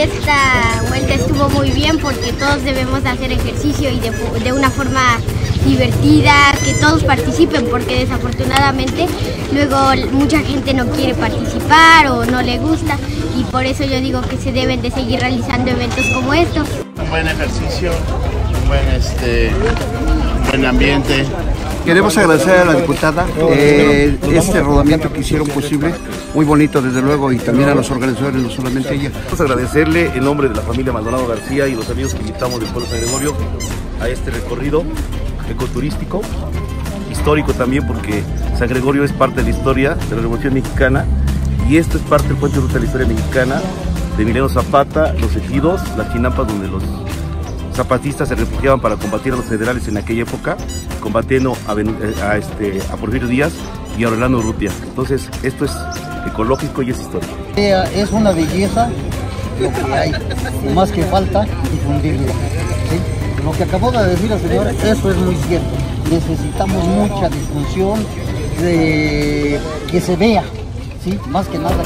esta vuelta estuvo muy bien porque todos debemos hacer ejercicio y de, una forma divertida, que todos participen, porque desafortunadamente luego mucha gente no quiere participar o no le gusta y por eso yo digo que se deben de seguir realizando eventos como estos. Un buen ejercicio, un buen, este, un buen ambiente. Queremos agradecer a la diputada eh, este rodamiento que hicieron posible, muy bonito desde luego, y también a los organizadores, no solamente ella. Vamos a agradecerle en nombre de la familia Maldonado García y los amigos que invitamos del pueblo San Gregorio a este recorrido ecoturístico, histórico también porque San Gregorio es parte de la historia de la Revolución Mexicana y esto es parte del puente de la historia mexicana de Emiliano Zapata, los ejidos, las chinampas donde los zapatistas se refugiaban para combatir a los federales en aquella época, combatiendo a, a, este, a Porfirio Díaz y a Orlando Urrutia. Entonces, esto es ecológico y es histórico. Es una belleza lo que hay, más que falta difundirlo. ¿sí? Lo que acabó de decir la señora, eso es muy cierto. Necesitamos mucha difusión, de, que se vea, ¿sí? más que nada.